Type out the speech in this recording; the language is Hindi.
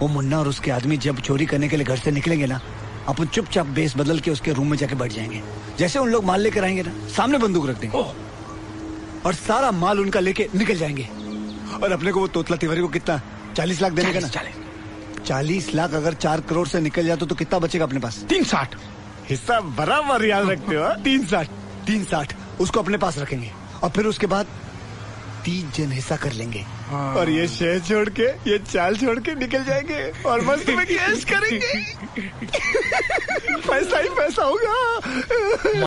वो मुन्ना और उसके आदमी जब चोरी करने के लिए घर से निकलेंगे ना अपन चुपचाप बेस बदल के उसके रूम में जाके बैठ जाएँगे। जैसे उन लोग माल लेकर आएँगे ना सामने बंदूक रख देंगे। और सारा माल उनका लेके निकल जाएँगे। और अपने को वो तोतला तिवारी को कितना चालीस लाख देने का ना? चालीस लाख अगर चार करोड़ से निकल जाए तो, तो कितना बचेगा अपने पास? तीन साठ। हिस्सा बराबर याद रखते हो हाँ? तीन साठ। तीन साठ उसको अपने पास रखेंगे। और फिर उसके बाद तीन जन हिस्सा कर लेंगे। और ये शेर छोड़ के ये चाल छोड़ के निकल जाएँगे और मस्त में करेंगे। पैसा ही पैसा होगा।